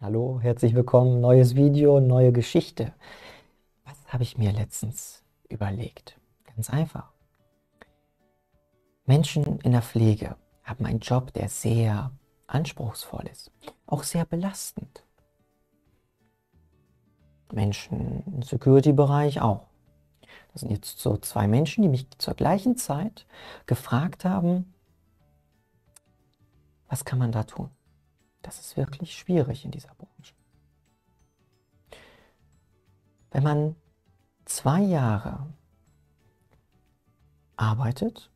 Hallo, herzlich willkommen, neues Video, neue Geschichte. Was habe ich mir letztens überlegt? Ganz einfach. Menschen in der Pflege haben einen Job, der sehr anspruchsvoll ist, auch sehr belastend. Menschen im Security-Bereich auch. Das sind jetzt so zwei Menschen, die mich zur gleichen Zeit gefragt haben, was kann man da tun? Das ist wirklich schwierig in dieser Branche. Wenn man zwei Jahre arbeitet,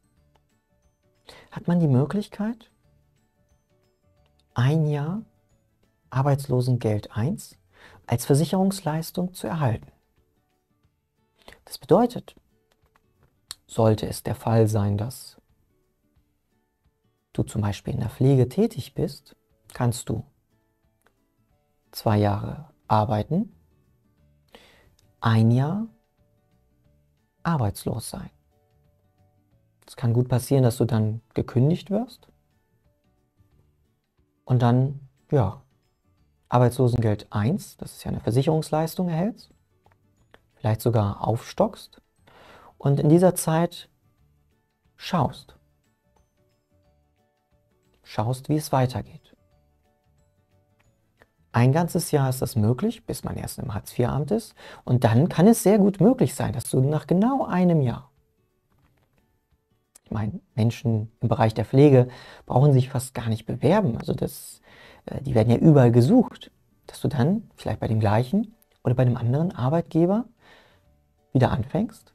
hat man die Möglichkeit, ein Jahr Arbeitslosengeld 1 als Versicherungsleistung zu erhalten. Das bedeutet, sollte es der Fall sein, dass du zum Beispiel in der Pflege tätig bist, kannst du zwei Jahre arbeiten, ein Jahr arbeitslos sein. Es kann gut passieren, dass du dann gekündigt wirst und dann, ja, Arbeitslosengeld 1, das ist ja eine Versicherungsleistung, erhältst, vielleicht sogar aufstockst und in dieser Zeit schaust. Schaust, wie es weitergeht. Ein ganzes Jahr ist das möglich, bis man erst im Hartz-IV-Amt ist. Und dann kann es sehr gut möglich sein, dass du nach genau einem Jahr, ich meine, Menschen im Bereich der Pflege brauchen sich fast gar nicht bewerben. Also das, äh, die werden ja überall gesucht, dass du dann vielleicht bei dem gleichen oder bei einem anderen Arbeitgeber wieder anfängst,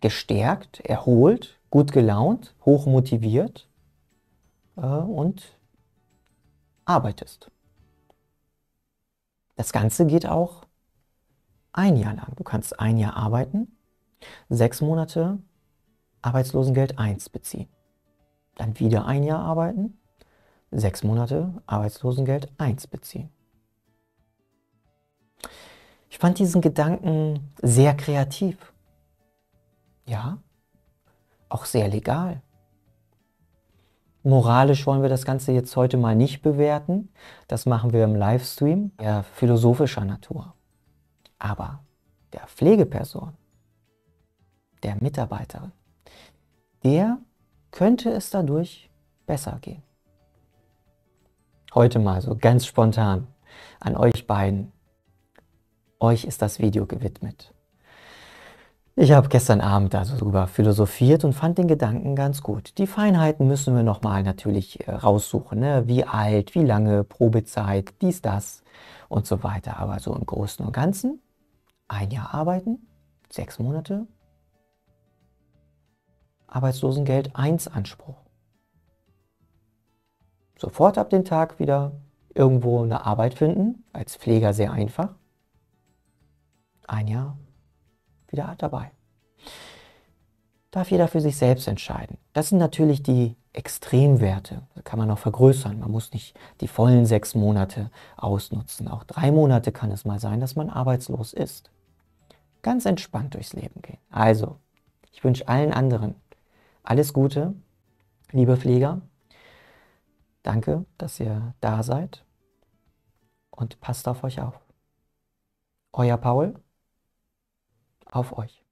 gestärkt, erholt, gut gelaunt, hoch motiviert äh, und arbeitest. Das Ganze geht auch ein Jahr lang. Du kannst ein Jahr arbeiten, sechs Monate Arbeitslosengeld 1 beziehen. Dann wieder ein Jahr arbeiten, sechs Monate Arbeitslosengeld 1 beziehen. Ich fand diesen Gedanken sehr kreativ. Ja, auch sehr legal. Moralisch wollen wir das Ganze jetzt heute mal nicht bewerten. Das machen wir im Livestream, eher philosophischer Natur. Aber der Pflegeperson, der Mitarbeiterin, der könnte es dadurch besser gehen. Heute mal so ganz spontan an euch beiden. Euch ist das Video gewidmet. Ich habe gestern Abend also darüber philosophiert und fand den Gedanken ganz gut. Die Feinheiten müssen wir nochmal natürlich äh, raussuchen. Ne? Wie alt, wie lange, Probezeit, dies, das und so weiter. Aber so im Großen und Ganzen ein Jahr arbeiten, sechs Monate, Arbeitslosengeld 1 Anspruch. Sofort ab dem Tag wieder irgendwo eine Arbeit finden, als Pfleger sehr einfach. Ein Jahr wieder dabei. Darf jeder für sich selbst entscheiden. Das sind natürlich die Extremwerte. Da kann man noch vergrößern. Man muss nicht die vollen sechs Monate ausnutzen. Auch drei Monate kann es mal sein, dass man arbeitslos ist. Ganz entspannt durchs Leben gehen. Also, ich wünsche allen anderen alles Gute, liebe Pfleger. Danke, dass ihr da seid und passt auf euch auf. Euer Paul auf euch.